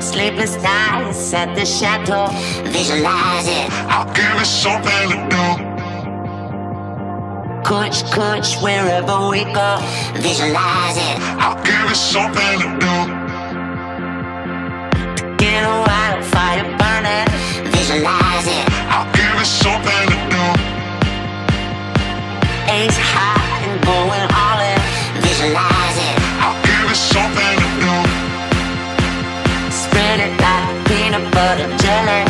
Sleepless nights at the chateau, visualize it. I'll give it something to do. Coach, coach, wherever we go, visualize it. I'll give it something to do. To Get a wildfire peanut butter jelly.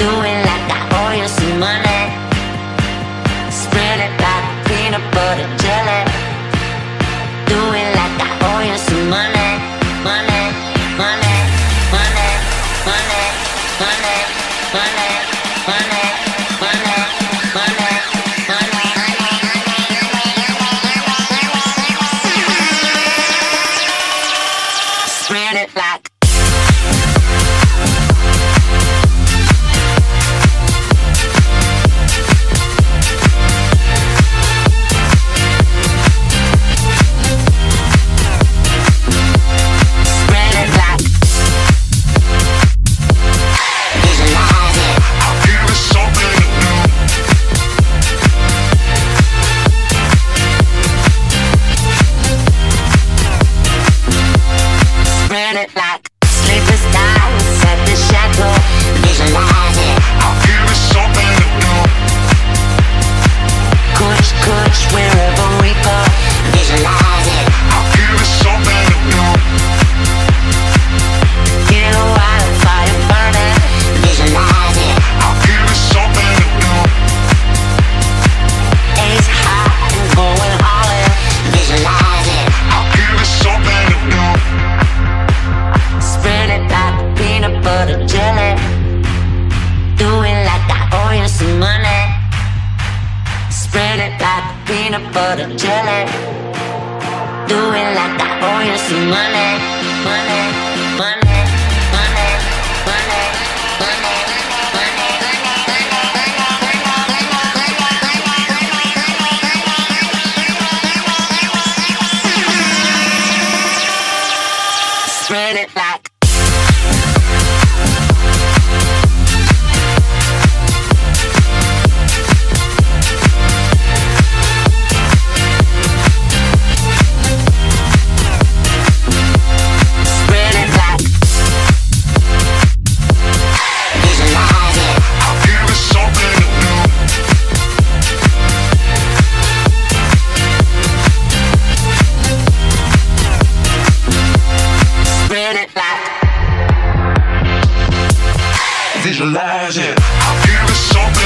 Do it like I owe you some money. Spread it like peanut butter jelly. Do it like I owe you some money. Money, money, money, money, money, money, money, money, money, money. Spread it like peanut butter jelly Do it like I owe you some money Money. Spread it like visualize it. I feel the something.